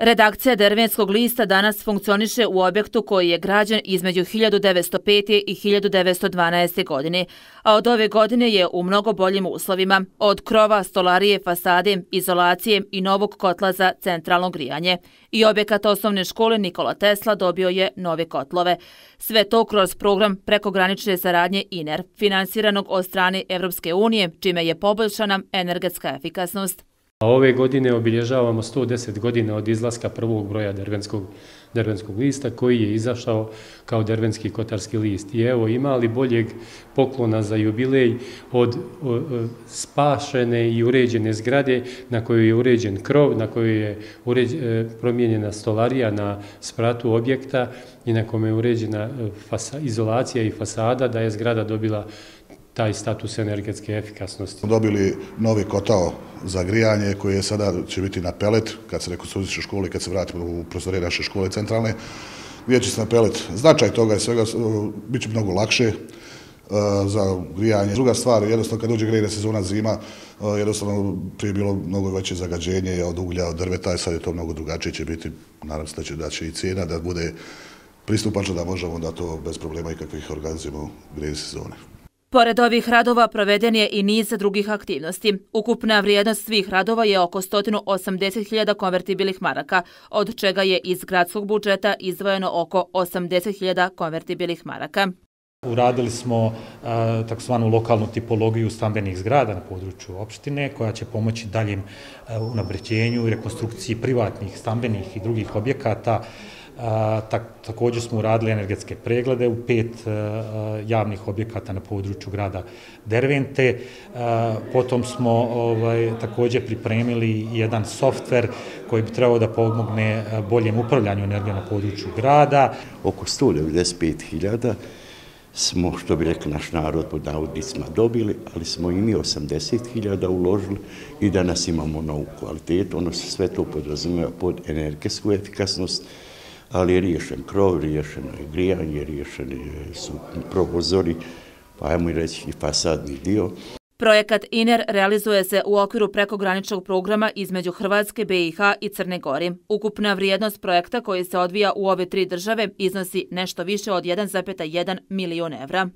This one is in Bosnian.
Redakcija Dervenskog lista danas funkcioniše u objektu koji je građen između 1905. i 1912. godine, a od ove godine je u mnogo boljim uslovima, od krova, stolarije, fasade, izolacije i novog kotla za centralno grijanje. I objekat osnovne škole Nikola Tesla dobio je nove kotlove. Sve to kroz program prekogranične saradnje INER, finansiranog od strane Evropske unije, čime je poboljšana energetska efikasnost. A ove godine obilježavamo 110 godina od izlaska prvog broja Dervenskog, Dervenskog lista koji je izašao kao Dervenski kotarski list. I evo ima li boljeg poklona za jubilej od o, spašene i uređene zgrade na kojoj je uređen krov, na kojoj je uređ, e, promijenjena stolarija na spratu objekta i na kome je uređena e, fasa, izolacija i fasada da je zgrada dobila taj status energetske efikasnosti. Dobili novi kotao za grijanje koji je sada će biti na pelet kad se rekonstruiše škole kad se vratimo u prostorije naše škole centralne. Vidjet će se na pelet. Značaj toga je svega, bit će mnogo lakše e, za grijanje. Druga stvar, jednostavno kad uđe grijene sezona zima, e, jednostavno prije bilo mnogo veće zagađenje od uglja, od drveta, i sad je to mnogo drugačije će biti. naravno se da će, da će i cijena da bude pristupačna, da možemo da to bez problema i kakvih organizujemo grijene sezone. Pored ovih radova proveden je i niz drugih aktivnosti. Ukupna vrijednost svih radova je oko 180.000 konvertibilih maraka, od čega je iz gradskog budžeta izdvojeno oko 80.000 konvertibilih maraka. Uradili smo e, takozvanu lokalnu tipologiju stambenih zgrada na području opštine koja će pomoći daljem e, unabrećenju i rekonstrukciji privatnih stambenih i drugih objekata također smo uradili energetske preglede u pet javnih objekata na području grada Dervente. Potom smo ovaj, također pripremili jedan softver koji bi trebao da pomogne boljem upravljanju energije na području grada. Oko 195.000 smo, što bi rekli naš narod, pod navodnicima dobili, ali smo i mi 80.000 uložili i danas imamo novu kvalitetu. Ono se sve to podrazumeva pod energetsku efikasnost, ali je riješen krov, riješeno je grijanje, riješeni su prozori, pa ajmo i reći i fasadni dio. Projekat INER realizuje se u okviru prekograničnog programa između Hrvatske, BiH i Crne Gori. Ukupna vrijednost projekta koji se odvija u ove tri države iznosi nešto više od 1,1 milijun evra.